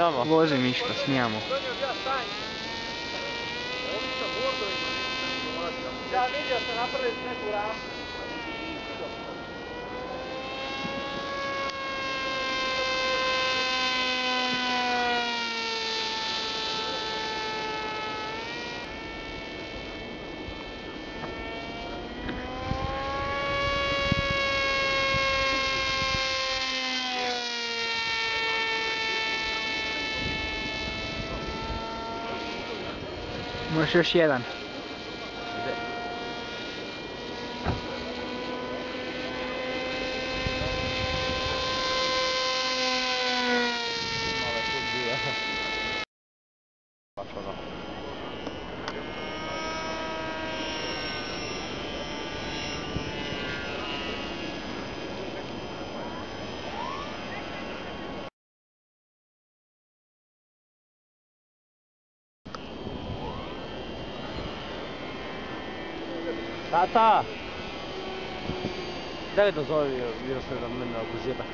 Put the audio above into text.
malo. Vozi Miško, snijamo. Ja vidio se napraviti neku rampu. Moshe Sheeran. تعال تعال دقيقة صور يرسل منه ابو زيبه